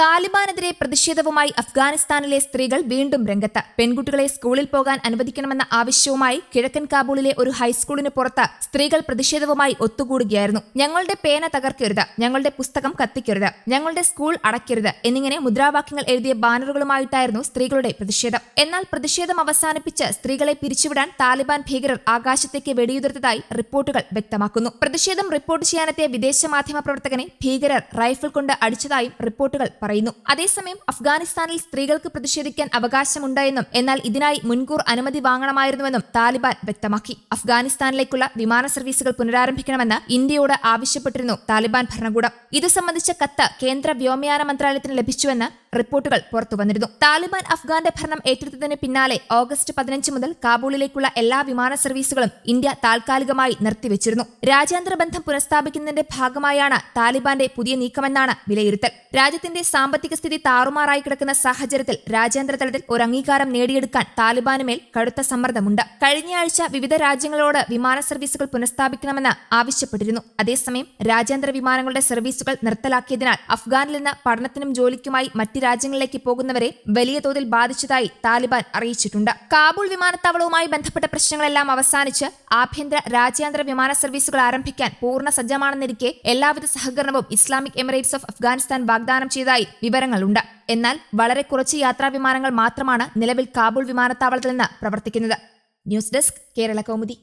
താലിബാനെതിരെ പ്രതിഷേധവുമായി അഫ്ഗാനിസ്ഥാനിലെ സ്ത്രീകൾ വീണ്ടും രംഗത്ത്. പെൺകുട്ടികളെ സ്കൂളിൽ പോകാൻ അനുവദിക്കണമെന്ന ആവശ്യവുമായി കിഴക്കൻ കാബൂളിലെ ഒരു ഹൈസ്കൂളിന് പുറത്ത് സ്ത്രീകൾ പ്രതിഷേധവുമായി ഒത്തുകൂടുകയായിരുന്നു. ഞങ്ങളുടെ പേന തകർക്കരുത് ഞങ്ങളുടെ പുസ്തകം കത്തിക്കരുത് ഞങ്ങളുടെ സ്കൂൾ അടയ്ക്കരുത് എന്നിങ്ങനെ മുദ്രാവാക്യങ്ങൾ എഴുതിയ ബാനറുകളുമായിട്ടായിരുന്നു സ്ത്രീകളുടെ പ്രതിഷേധം. എന്നാൽ പ്രതിഷേധം അവസാനിപ്പിച്ച് സ്ത്രീകളെ പിരിച്ചുവിടാൻ താലിബാൻ ഭീകരർ ആകാശത്തേക്ക് വെടിയുതിർത്തതായി റിപ്പോർട്ടുകൾ വ്യക്തമാക്കുന്നു. പ്രതിഷേധം റിപ്പോർട്ട് ചെയ്യാനെത്തിയ വിദേശ മാധ്യമ പ്രവർത്തകനെ ഭീകരർ റൈഫിൾ കൊണ്ട് അടിച്ചതായും റിപ്പോർട്ടുകൾ പറയുന്നു. അതേസമയം അഫ്ഗാനിസ്ഥാനിൽ സ്ത്രീകൾക്ക് പ്രതിഷേധിക്കാൻ അവകാശമുണ്ടായെന്നും എന്നാൽ ഇതിനായി മുൻകൂർ അനുമതി വാങ്ങണമായിരുന്നുവെന്നും താലിബാൻ വ്യക്തമാക്കി. അഫ്ഗാനിസ്ഥാനിലേക്കുള്ള വിമാന സർവീസുകൾ പുനരാരംഭിക്കണമെന്ന് ഇന്ത്യയോട് ആവശ്യപ്പെട്ടിരുന്നു താലിബാൻ ഭരണകൂടം. ഇത് സംബന്ധിച്ച കത്ത് കേന്ദ്ര വ്യോമയാന മന്ത്രാലയത്തിന് ലഭിച്ചുവെന്ന് റിപ്പോർട്ടുകൾ പുറത്തുവന്നിരുന്നു താലിബാൻ അഫ്ഗാന്റെ ഭരണം ഏറ്റെടുത്തതിന് പിന്നാലെ ഓഗസ്റ്റ് പതിനഞ്ച് മുതൽ കാബൂളിലേക്കുള്ള എല്ലാ വിമാന സർവീസുകളും ഇന്ത്യ താൽക്കാലികമായി നിർത്തിവച്ചിരുന്നു. രാജ്യാന്തര ബന്ധം പുനഃസ്ഥാപിക്കുന്നതിന്റെ ഭാഗമായാണ് താലിബാന്റെ പുതിയ നീക്കമെന്നാണ് വിലയിരുത്തൽ. രാജ്യത്തിന്റെ സാമ്പത്തിക സ്ഥിതി താറുമാറായി കിടക്കുന്ന സാഹചര്യത്തിൽ രാജ്യാന്തര തലത്തിൽ ഒരു അംഗീകാരം നേടിയെടുക്കാൻ താലിബാനുമേൽ കടുത്ത സമ്മർദ്ദമുണ്ട്. കഴിഞ്ഞയാഴ്ച വിവിധ രാജ്യങ്ങളോട് വിമാന സർവീസുകൾ പുനഃസ്ഥാപിക്കണമെന്ന് ആവശ്യപ്പെട്ടിരുന്നു. അതേസമയം രാജ്യാന്തര വിമാനങ്ങളുടെ സർവീസുകൾ നിർത്തലാക്കിയതിനാൽ അഫ്ഗാനിൽ നിന്ന് പഠനത്തിനും ജോലിക്കുമായി മറ്റ് രാജ്യങ്ങളിലേക്ക് പോകുന്നവരെ വലിയ തോതിൽ ബാധിച്ചതായി താലിബാൻ അറിയിച്ചിട്ടുണ്ട്. കാബൂൾ വിമാനത്താവളവുമായി ബന്ധപ്പെട്ട പ്രശ്നങ്ങളെല്ലാം അവസാനിച്ച് ആഭ്യന്തര രാജ്യാന്തര വിമാന സർവീസുകൾ ആരംഭിക്കാൻ പൂർണ സജ്ജമാണെന്നിരിക്കെ എല്ലാവിധ സഹകരണവും ഇസ്ലാമിക് എമിറേറ്റ്സ് ഓഫ് അഫ്ഗാനിസ്ഥാൻ വാഗ്ദാനം ചെയ്തതായി വിവരങ്ങളുണ്ട്. എന്നാൽ വളരെ കുറച്ച് യാത്രാ വിമാനങ്ങൾ മാത്രമാണ് നിലവിൽ കാബൂൾ വിമാനത്താവളത്തിൽ നിന്ന് പ്രവർത്തിക്കുന്നത്. News desk Kerala Kaumudi.